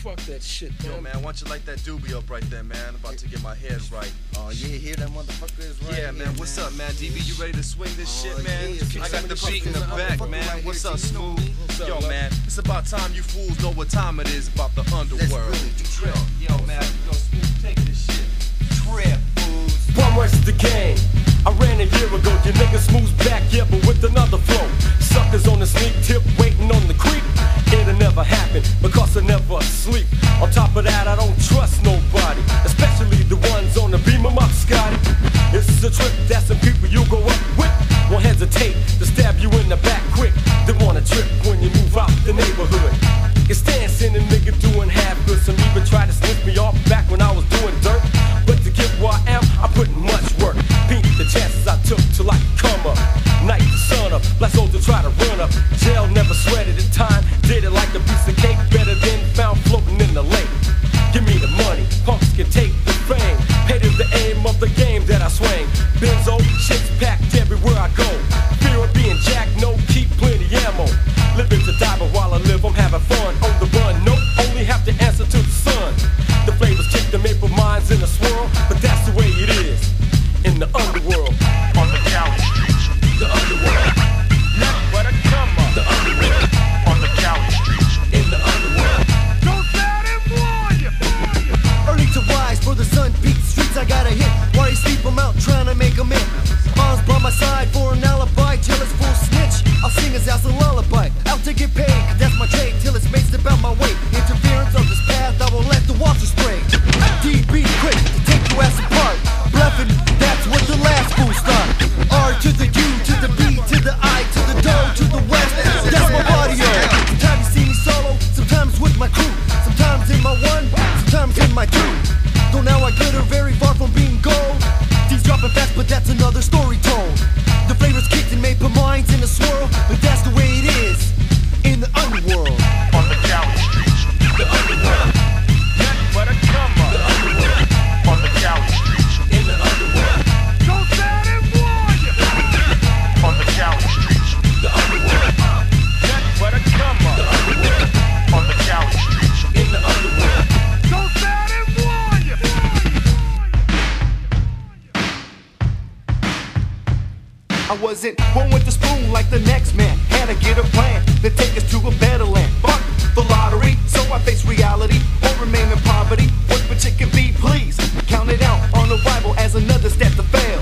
fuck that shit, man. Yo, man, why don't you light that doobie up right there, man? I'm about to get my head right. Oh yeah, hear that motherfucker is right. Yeah, here, man. What's up, man? DB, you ready to swing this Oh, shit, man? yeah, I got the beat in the back, man. right What's here, up, so you know Smooth? What's up, Yo, love? man, it's about time you fools know what time it is about the underworld. really do Trip. Yo, man, yo, Smooth, take this shit. Trip, fools. Bum rush the game. I ran a year ago, your nigga smooths back, yeah, but with another flow. Suckers on the sneak tip, waiting on the creep. It'll never happen because I trust nobody, especially the ones on the beam 'em up, Scotty. This is a trip that some people you go up with won't hesitate to stab you in the back quick. They wanna trip when you move out the neighborhood. It's dancing a nigga doing half good. Some even try to slip me off back when I was doing dirt. But to get where I am, I put in much work. Beat the chances I took till I come up. Night the sun up, black soldier try to run up. Jail never sweated in time. Did it like a piece of cake, Benzo, shit's Sometimes in my two Though now I glitter very far from being gold. These dropping fast but that's another story wasn't born with a spoon like the next man. Had to get a plan to take us to a better land. Fuck the lottery, so I face reality or remain in poverty. What but you can be, please. Count it out on arrival as another step to fail.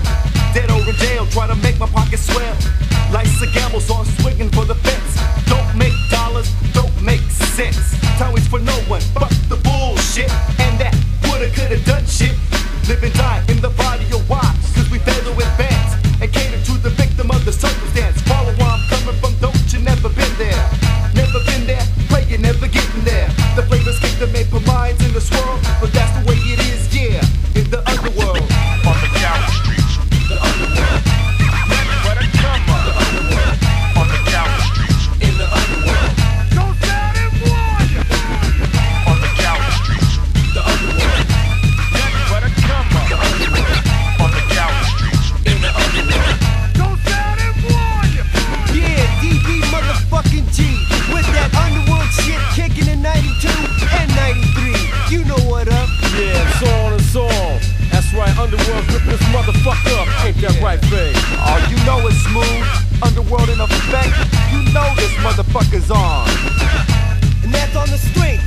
Dead or in jail, try to make my pockets swell. Life's a gamble, so I'm swinging for the Undaworld gripping this motherfucker up. Ain't that right, babe? Oh, you know it's smooth. Undaworld in effect. You know this motherfucker's on. And that's on the string,